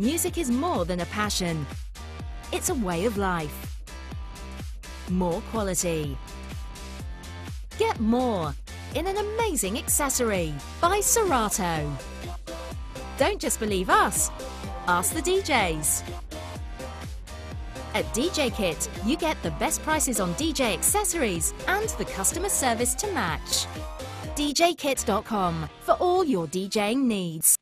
Music is more than a passion. It's a way of life. More quality. Get more in an amazing accessory by Serato. Don't just believe us, ask the DJs. At DJ Kit, you get the best prices on DJ accessories and the customer service to match. DJKit.com for all your DJing needs.